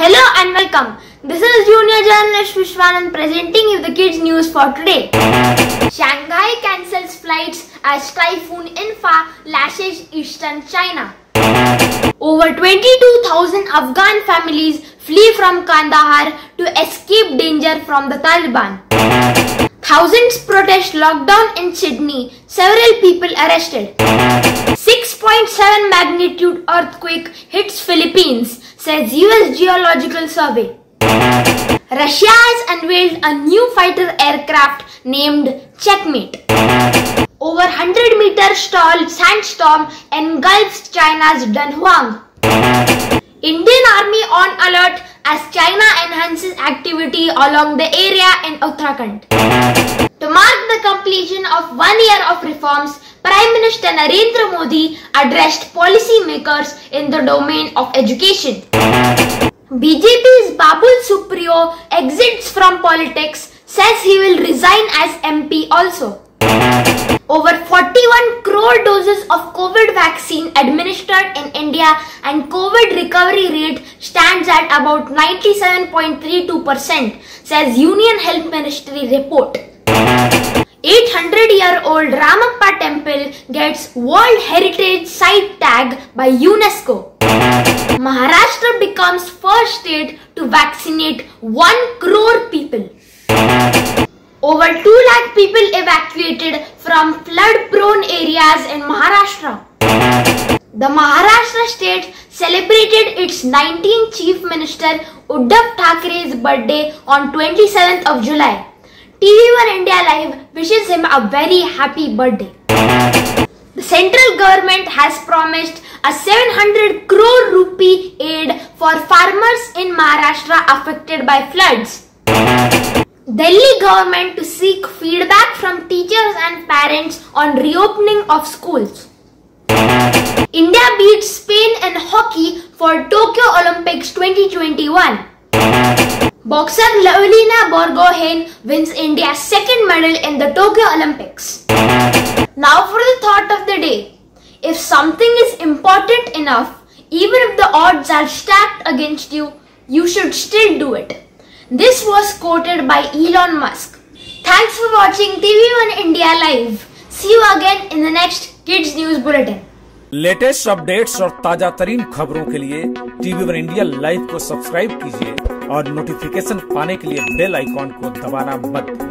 Hello and welcome. This is junior journalist Vishwanand presenting you the kids news for today. Shanghai cancels flights as typhoon Infa lashes eastern China. Over 22,000 Afghan families flee from Kandahar to escape danger from the Taliban. Thousands protest lockdown in Sydney. Several people arrested. 6.7 magnitude earthquake hits Philippines, says US Geological Survey. Russia has unveiled a new fighter aircraft named Checkmate. Over 100 meter tall sandstorm engulfs China's Dunhuang. Indian Army on alert as China enhances activity along the area in Uttarakhand. To mark the completion of one year of reforms, Prime Minister Narendra Modi addressed policymakers in the domain of education. BJP's Babul Supriyo exits from politics, says he will resign as MP also. Over 41 crore doses of COVID vaccine administered in India and COVID recovery rate stands at about 97.32%, says Union Health Ministry report. 800 year old Ramappa temple gets World Heritage Site tag by UNESCO. Maharashtra becomes first state to vaccinate 1 crore people. Over 2 lakh people evacuated from flood prone areas in Maharashtra. The Maharashtra state celebrated its 19th Chief Minister Uddhav Thackeray's birthday on 27th of July. TV1 India Live wishes him a very happy birthday. The central government has promised a 700 crore rupee aid for farmers in Maharashtra affected by floods. Delhi government to seek feedback from teachers and parents on reopening of schools. India beats Spain in hockey for Tokyo Olympics 2021. Boxer Lovlina Borgohain wins India's second medal in the Tokyo Olympics. Now for the thought of the day. If something is important enough, even if the odds are stacked against you, you should still do it. This was quoted by Elon Musk. Thanks for watching TV1 India Live. See you again in the next Kids News Bulletin. Latest updates और ताजा तरीन खबरों के लिए TV one India live को subscribe कीजिए और notification पाने के लिए बेल आइकॉन को दबाना मत।